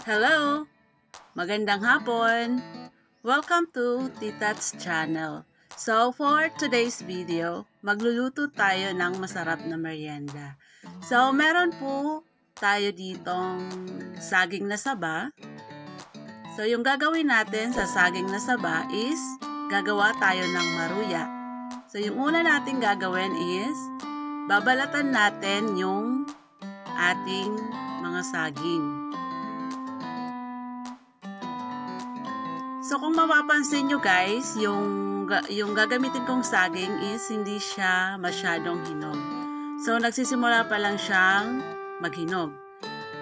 Hello! Magandang hapon! Welcome to Titats Channel. So, for today's video, magluluto tayo ng masarap na merienda. So, meron po tayo ditong saging na saba. So, yung gagawin natin sa saging na saba is gagawa tayo ng maruya. So, yung una natin gagawin is babalatan natin yung ating mga saging. So kung mapapansin nyo guys, yung, yung gagamitin kong saging is hindi siya masyadong hinog. So nagsisimula pa lang siyang maghinog.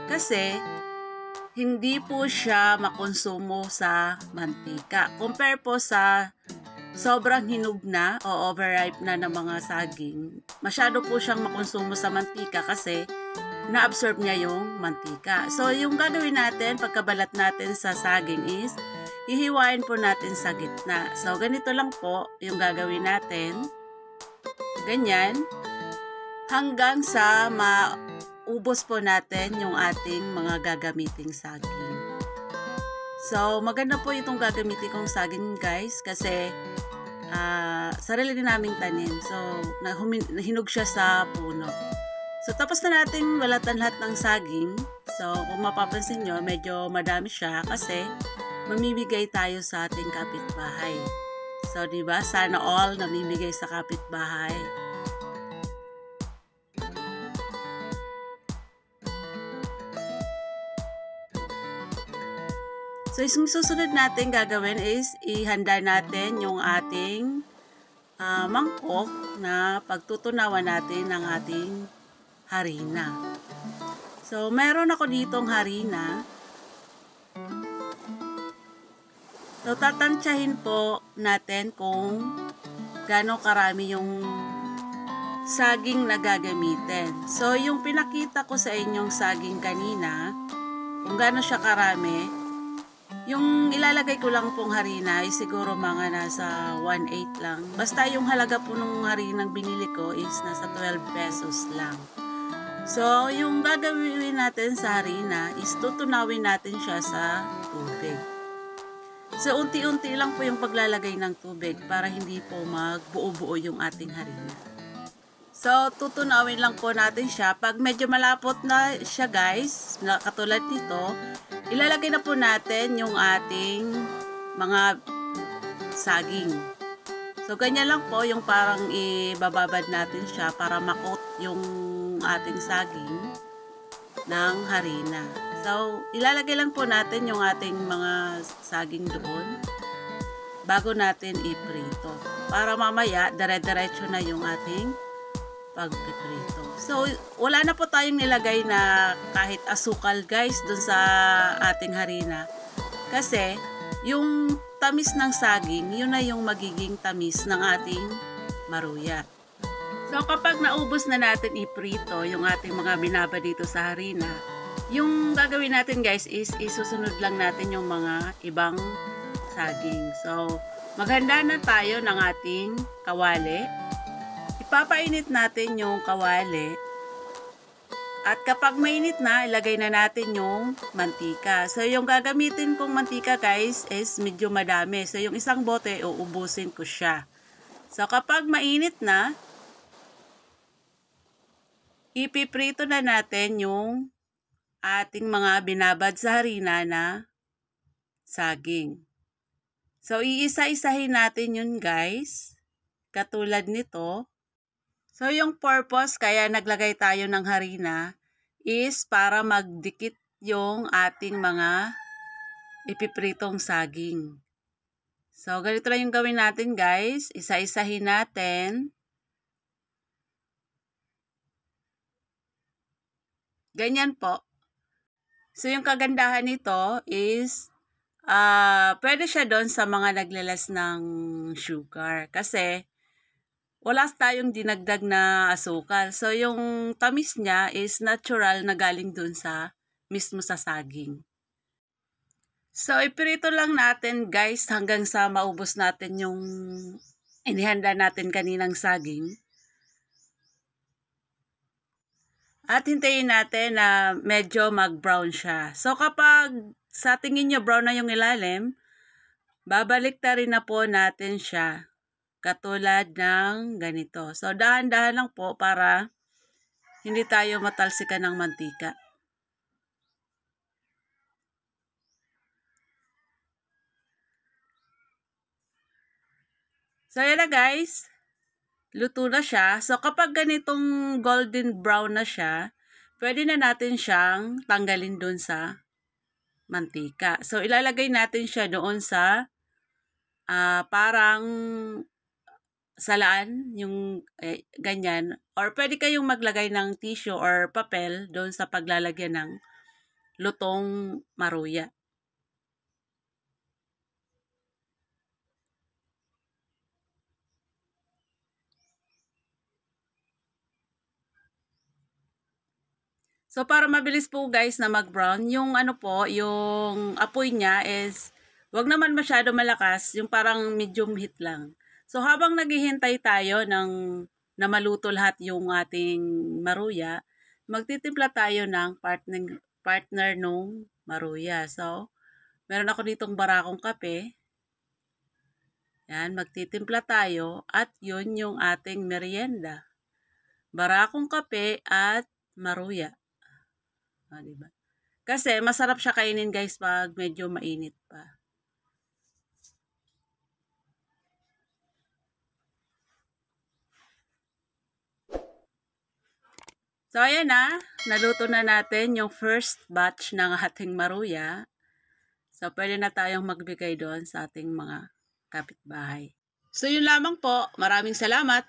Kasi hindi po siya makonsumo sa mantika. Compare po sa sobrang hinog na o overripe na ng mga saging, masyado po siyang makonsumo sa mantika kasi na-absorb niya yung mantika. So, yung gagawin natin, pagkabalat natin sa saging is, hihiwain po natin sa gitna. So, ganito lang po yung gagawin natin. Ganyan. Hanggang sa maubos po natin yung ating mga gagamiting saging. So, maganda po itong gagamitin kong saging guys kasi uh, sarili din naming tanim. So, nahinog siya sa puno. So, tapos na natin walatan lahat ng saging. So, kung mapapansin nyo, medyo madami siya kasi mamimigay tayo sa ating kapitbahay. So, di ba? Sana all namimigay sa kapitbahay. So, yung susunod natin gagawin is ihanda natin yung ating uh, mangkok na pagtutunawan natin ng ating harina. So, meron ako ditong harina. So, tatansyahin po natin kung gaano karami yung saging na gagamitin. So, yung pinakita ko sa inyong saging kanina, kung gaano siya karami, yung ilalagay ko lang pong harina ay siguro mga nasa 1.8 lang. Basta yung halaga po ng harinang binili ko is nasa 12 pesos lang. So, yung gagawin natin sa harina is tutunawin natin siya sa tubig. So, unti-unti lang po yung paglalagay ng tubig para hindi po magbuo-buo yung ating harina. So, tutunawin lang po natin siya. Pag medyo malapot na siya guys, na katulad nito, ilalagay na po natin yung ating mga saging. So, ganyan lang po yung parang ibababad natin siya para makot yung ating saging ng harina. So, ilalagay lang po natin yung ating mga saging doon bago natin iprito. Para mamaya, dire-diretso na yung ating pagpiprito. So, wala na po tayong nilagay na kahit asukal guys dun sa ating harina. Kasi, yung tamis ng saging, yun na yung magiging tamis ng ating maruya. So kapag naubos na natin iprito yung ating mga binaba dito sa harina, yung gagawin natin guys is isusunod lang natin yung mga ibang saging. So maghanda na tayo ng ating kawali. Ipapainit natin yung kawali. At kapag mainit na, ilagay na natin yung mantika. So yung gagamitin kong mantika guys is medyo madami. So yung isang bote, uubusin ko siya. So kapag mainit na, ipiprito na natin yung ating mga binabad sa harina na saging. So, iisa-isahin natin yun guys. Katulad nito. So, yung purpose kaya naglagay tayo ng harina is para magdikit yung ating mga ipipritong saging. So, ganito lang yung gawin natin guys. Isa-isahin natin. Ganyan po. So, yung kagandahan nito is, uh, pwede siya doon sa mga naglalas ng sugar. Kasi, wala tayong dinagdag na asukal. So, yung tamis niya is natural na galing doon sa mismo sa saging. So, ipirito lang natin guys hanggang sa maubos natin yung inihanda natin kaninang saging. At hintayin natin na medyo mag-brown siya. So kapag sa tingin nyo brown na yung ilalim, babalik ta rin na po natin siya katulad ng ganito. So dahan-dahan lang po para hindi tayo matalsikan ng mantika. So, yan na guys. Luto na siya. So, kapag ganitong golden brown na siya, pwede na natin siyang tanggalin doon sa mantika. So, ilalagay natin siya doon sa uh, parang salaan, yung eh, ganyan. Or pwede kayong maglagay ng tissue or papel doon sa paglalagyan ng lutong maruya. So, para mabilis po guys na mag-brown, yung ano po, yung apoy niya is, wag naman masyado malakas, yung parang medium heat lang. So, habang naghihintay tayo ng na maluto lahat yung ating maruya, magtitimpla tayo ng partner, partner nung maruya. So, meron ako ditong barakong kape. Yan, magtitimpla tayo at yun yung ating merienda. Barakong kape at maruya. Ah, diba? Kasi masarap siya kainin guys pag medyo mainit pa. So, ayan na. Naluto na natin yung first batch ng ating maruya. So, pwede na tayong magbigay doon sa ating mga kapitbahay. So, yun lamang po. Maraming salamat.